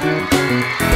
Música